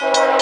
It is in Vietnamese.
Bye.